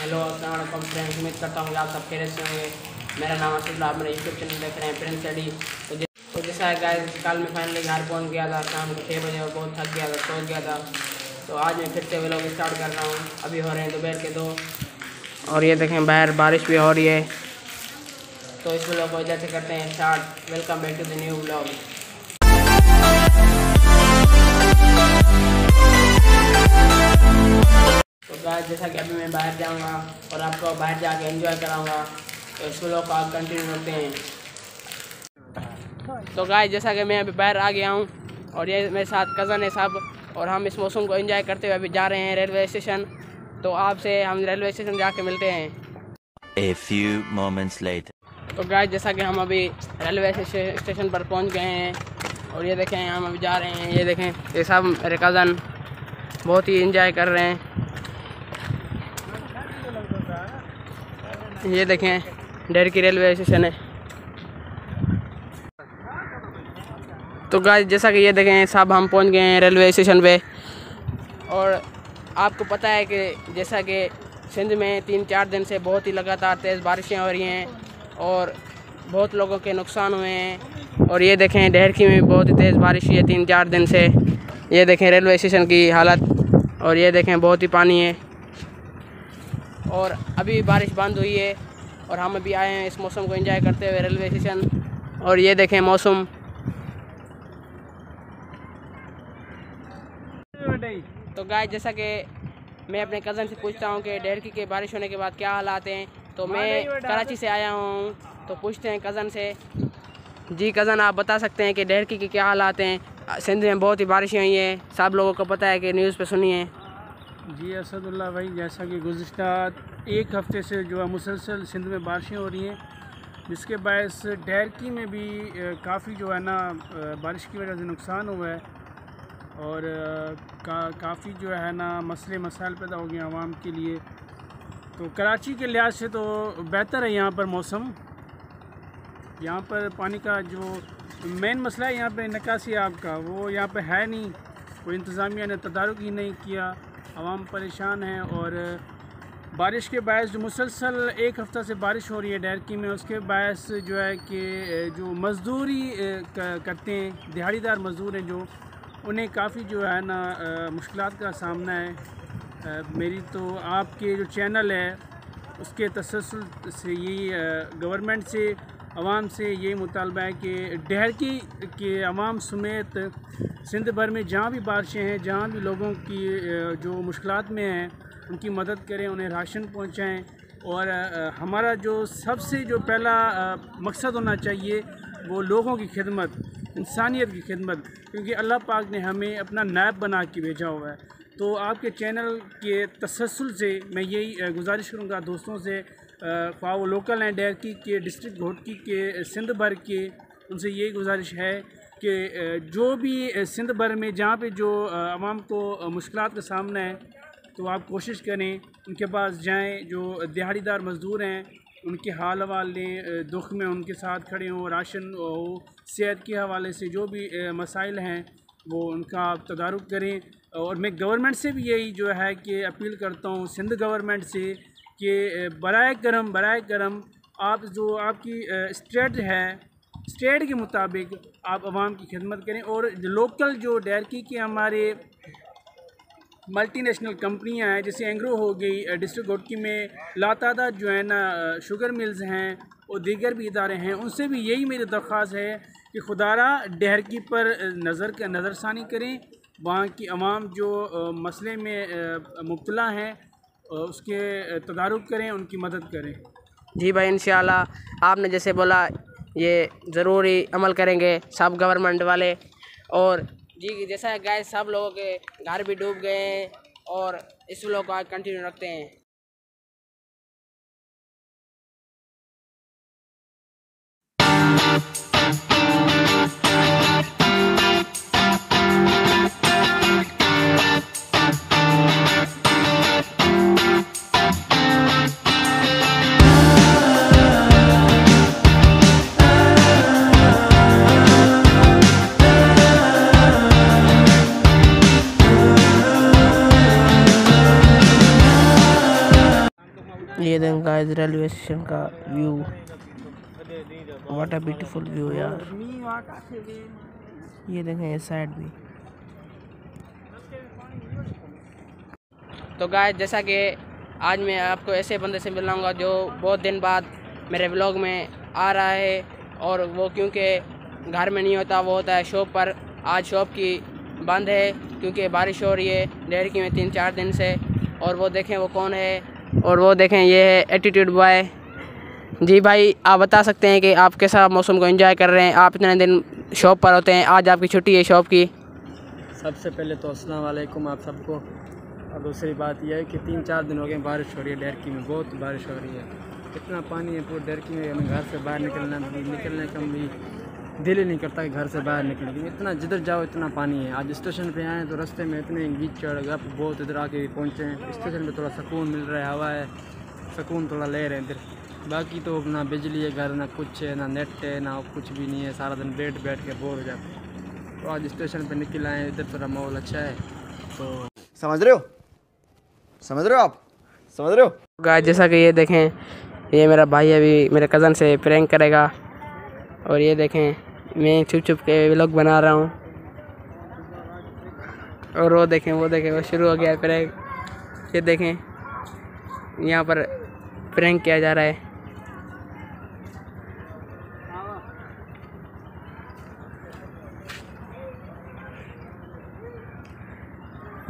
Hello Aslam friends उम्मीद करता हूँ आप सब खेल से होंगे। मेरा नाम असुल्ला आप मेरा यूट्यूब चैनल देख रहे हैं प्रिंस स्टडी तो, तो जैसा है गाइस कल मैं फाइनली घर पहुँच गया था शाम को छः बजे और बहुत थक गया था सो गया था। तो आज मैं फिर से व्लॉग स्टार्ट कर रहा हूँ। अभी हो रहे हैं दोपहर के दो। और ये देखें बाहर बारिश भी हो रही है। तो इस व्लॉग को जैसे करते हैं start welcome back to the new vlog तो गाय जैसा कि अभी मैं बाहर जाऊँगा और आपको बाहर जाके एंजॉय कराऊँगा तो इस व्लॉग को आप कंटिन्यू करते हैं। तो गाय जैसा कि मैं अभी बाहर आ गया हूँ और ये मेरे साथ कज़न है साहब और हम इस मौसम को एंजॉय करते हुए अभी जा रहे हैं रेलवे स्टेशन तो आपसे हम रेलवे स्टेशन जाके मिलते हैं। A few moments later. तो गाय जैसा कि हम अभी रेलवे स्टेशन पर पहुँच गए हैं और ये देखें हम अभी जा रहे हैं ये देखें ये सब मेरे कज़न बहुत ही इंजॉय कर रहे हैं। ये देखें, डेर की रेलवे स्टेशन है। तो गाय जैसा कि ये देखें सब हम पहुँच गए हैं रेलवे स्टेशन पे। और आपको पता है कि जैसा कि सिंध में तीन चार दिन से बहुत ही लगातार तेज़ बारिशें हो रही हैं और बहुत लोगों के नुकसान हुए हैं। और ये देखें डहरकी में बहुत ही तेज़ बारिश हुई है तीन चार दिन से। ये देखें, रेलवे स्टेशन की हालत। और ये देखें, बहुत ही पानी है। और अभी बारिश बंद हुई है और हम अभी आए हैं इस मौसम को एंजॉय करते हुए रेलवे स्टेशन और ये देखें मौसम। तो गाय जैसा कि मैं अपने कज़न से पूछता हूँ कि डेढ़की के बारिश होने के बाद क्या हालात हैं तो मैं कराची से आया हूँ। तो पूछते हैं कज़न से। जी कज़न आप बता सकते हैं कि डेढ़की के क्या हालात हैं? सिंध में बहुत ही बारिशें हुई हैं। सब लोगों को पता है कि न्यूज़ पे सुनी है जी, असदुल्ला भाई, जैसा कि गुज्त एक हफ़्ते से जो है मुसलसल सिंध में बारिशें हो रही हैं। जिसके बायस डैरकी में भी काफ़ी जो है ना बारिश की वजह से नुकसान हुआ है। और का, काफ़ी जो है ना, मसले मसाइल पैदा हो गए आवाम के लिए। तो कराची के लिहाज से तो बेहतर है यहाँ पर मौसम। यहाँ पर पानी का जो मेन मसला है यहाँ पर निकासी आपका वो यहाँ पर है नहीं। कोई इंतज़ामिया ने तदारुक ही नहीं किया। आवाम परेशान है और बारिश के बायस जो मुसलसल एक हफ़्ता से बारिश हो रही है डैरकी में, उसके बायस जो है कि जो मज़दूरी करते हैं, दिहाड़ीदार मज़दूर हैं जो, उन्हें काफ़ी जो है ना मुश्किल का सामना है। मेरी तो आपके जो चैनल है, उसके तसलसल से यही गवर्नमेंट से आवाम से यही मुतालबा है कि डहरकी के आवाम समेत सिंध भर में जहाँ भी बारिशें हैं, जहाँ भी लोगों की जो मुश्किल में हैं, उनकी मदद करें, उन्हें राशन पहुँचाएँ। और हमारा जो सबसे, जो पहला मकसद होना चाहिए, वो लोगों की खिदमत, इंसानियत की खिदमत, क्योंकि अल्लाह पाक ने हमें अपना नायब बना के भेजा हुआ है। तो आपके चैनल के तसलसल से मैं यही गुजारिश करूँगा, दोस्तों से ख्वा वो लोकल हैं डैरकी के डिस्ट्रिक्ट घोटकी के सिंध भर के, उनसे यही गुजारिश है कि जो भी सिंध भर में जहाँ पे जो आवाम को मुश्किल का सामना है तो आप कोशिश करें, उनके पास जाएँ, जो दिहाड़ीदार मज़दूर हैं, उनके हाल हवाले दुख में उनके साथ खड़े हों, राशन हो, सेहत के हवाले से जो भी मसाइल हैं, वो उनका आप तदारुक करें। और मैं गवर्नमेंट से भी यही जो है कि अपील करता हूँ, सिंध गवर्नमेंट से कि बर करम बर करम, आप जो आपकी स्टेट है स्टेट के मुताबिक आप आवाम की खिदमत करें और लोकल जो डैरकी के हमारे मल्टीनेशनल कंपनियाँ हैं, जैसे एंग्रो हो गई डिस्ट्रिक्ट गोटकी में लातादाद जो है ना शुगर मिल्स हैं और दीगर भी इदारे हैं, उनसे भी यही मेरी दरख्वास्त है कि खुदारा डहरकी पर नज़र नज़रसानी करें। वहाँ की आवाम जो मसले में मुबतला हैं उसके तदारुक करें, उनकी मदद करें। जी भाई, इंशाल्लाह, आपने जैसे बोला, ये ज़रूरी अमल करेंगे सब गवर्नमेंट वाले। और जी, जैसा गाय सब लोगों के घर भी डूब गए हैं और इस लोग को आज कंटिन्यू रखते हैं। ये देखें गाइस रेलवे स्टेशन का view what a beautiful view यार ये देखें ये साइड भी तो गाइस जैसा कि आज मैं आपको ऐसे बंदे से मिलाऊँगा जो बहुत दिन बाद मेरे ब्लॉग में आ रहा है और वो क्योंकि घर में नहीं होता, वो होता है शॉप पर। आज शॉप की बंद है क्योंकि बारिश हो रही है डेरकी में तीन चार दिन से। और वो देखें वो कौन है? और वो देखें, ये है एटीट्यूड बॉय जी भाई, आप बता सकते हैं कि आप कैसा मौसम को एंजॉय कर रहे हैं? आप इतने दिन शॉप पर होते हैं, आज आपकी छुट्टी है शॉप की। सबसे पहले तो अस्सलाम वालेकुम आप सबको। और दूसरी बात यह है कि तीन चार दिन हो गए बारिश हो रही है, डेरकी में बहुत बारिश हो रही है। इतना पानी है, पूरे डेरकी में हमें घर से बाहर निकलना भी निकलने का भी दिल ही नहीं करता कि घर से बाहर निकले। क्योंकि इतना जिधर जाओ इतना पानी है। आज स्टेशन पे आए तो रास्ते में इतने बीच चढ़ गए। बहुत इधर आके पहुँचे हैं। स्टेशन पे थोड़ा सुकून मिल रहा है हवा है। सुकून थोड़ा ले रहे हैं इधर। बाकी तो ना बिजली है घर ना कुछ है ना नेट है ना कुछ भी नहीं है। सारा दिन बैठ बैठ के बोर हो जाते हैं। तो आज स्टेशन पर निकल आए इधर थोड़ा माहौल अच्छा है। तो समझ रहे हो? समझ रहे हो आप? समझ रहे हो? गाय जैसा कि ये देखें ये मेरा भाई अभी मेरे कज़न से प्रैंक करेगा। और ये देखें मैं छुप छुप के व्लॉग बना रहा हूँ। और वो देखें वो देखें, वो शुरू हो गया प्रैंक ये देखें, यहाँ पर प्रैंक किया जा रहा है।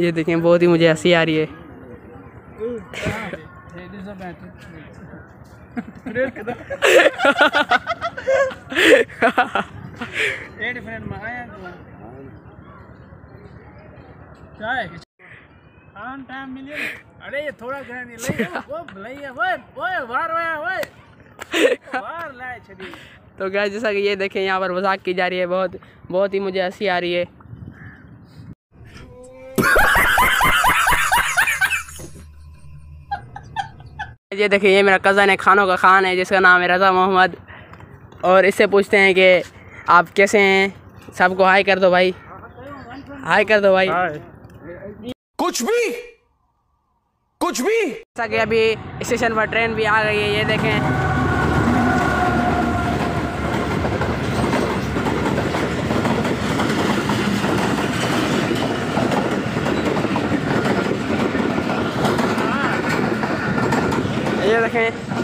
ये देखें, बहुत ही मुझे हँसी आ रही है। अरे ये थोड़ा घणा नहीं लई वो लई ओए ओए वार ओए ओए वार लाए छड़ी तो क्या जैसा कि ये देखें यहाँ पर मज़ाक की जा रही है बहुत बहुत ही मुझे हँसी आ रही है ये देखिए ये मेरा कज़न है खानों का खान है जिसका नाम है रज़ा मोहम्मद और इससे पूछते हैं कि आप कैसे हैं? सबको हाई कर दो भाई। हाई कर दो भाई। कुछ भी। कुछ भी। जैसा कि अभी स्टेशन पर ट्रेन भी आ गई है ये देखें। ये देखें।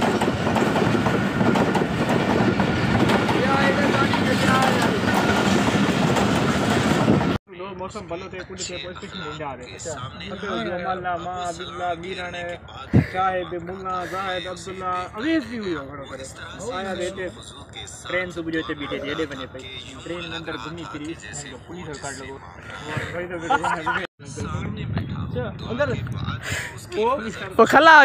मौसम भलो थे कुछ थे पोस्ट की मुंडा रे जो मल्ला मा बिल्ला मीराने साहिब मुन्ना जाहिद अब्दुल्ला अवेश भी हुई घणो करे आया देते ट्रेन सुबह जो ते बीठे थे एडे बने पई ट्रेन में अंदर घूमी फिरी पुलिस काट लगो। और भाई तो सामने बैठा अंदर ओ वो खला हो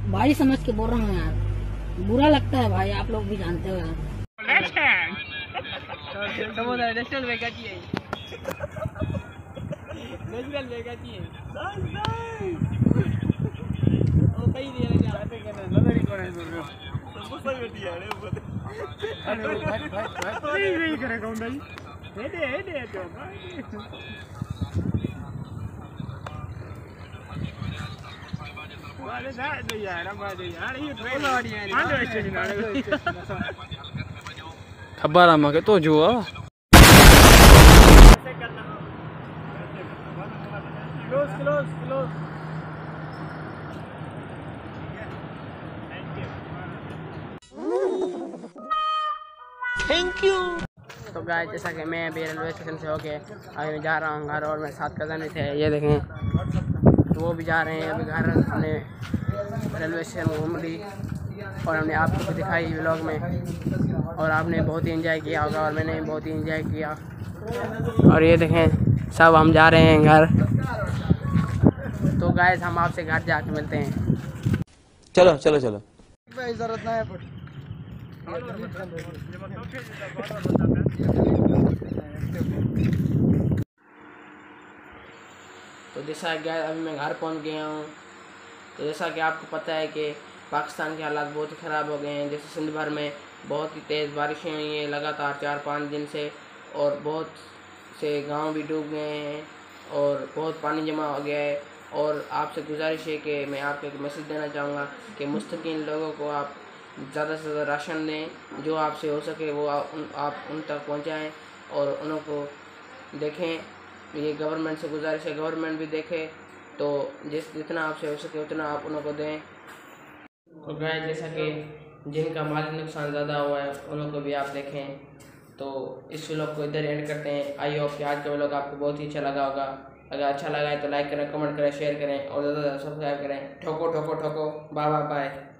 भाई समझ के बोल रहा हूँ यार बुरा लगता है भाई आप लोग भी जानते हो यार ખબર આમાં કે તો જુઓ Close, close, close. तो गाय जैसा कि मैं अभी रेलवे स्टेशन से होके अभी मैं जा रहा हूँ घर और मेरे साथ कज़न भी थे ये देखें तो वो भी जा रहे हैं। अभी घर हमने रेलवे स्टेशन घूम ली और हमने आपको भी दिखाई ब्लॉग में। और आपने बहुत ही एंजॉय किया होगा और मैंने भी बहुत ही एंजॉय किया। और ये देखें सब हम जा रहे हैं घर। तो गाय हम आपसे घर जाके मिलते हैं। चलो चलो चलो। ज़रूरत ना है। तो जैसा कि अभी मैं घर पहुँच गया हूँ तो जैसा कि आपको पता है कि पाकिस्तान के हालात बहुत ही ख़राब हो गए हैं। जैसे सिंध भर में बहुत ही तेज़ बारिशें हुई हैं लगातार चार पाँच दिन से और बहुत से गाँव भी डूब गए हैं और बहुत पानी जमा हो गया है। और आपसे गुजारिश है कि मैं आपको एक मैसेज देना चाहूँगा कि मुस्तकिन लोगों को आप ज़्यादा से ज़्यादा राशन दें जो आपसे हो सके वो आप उन, आप उन तक पहुँचाएँ और उनको देखें। ये गवर्नमेंट से गुजारिश है गवर्नमेंट भी देखे तो जिस जितना आपसे हो सके उतना आप उनको दें। और गाय जैसा कि जिनका माली नुकसान ज़्यादा हुआ है उनको भी आप देखें। तो इस व्लॉग को इधर एंड करते हैं। आई होप कि आज का व्लॉग आपको बहुत ही अच्छा लगा होगा। अगर अच्छा लगा है तो लाइक करें कमेंट करें शेयर करें और ज़्यादा ज़्यादा सब्सक्राइब करें। ठोको ठोको ठोको। Bye bye bye.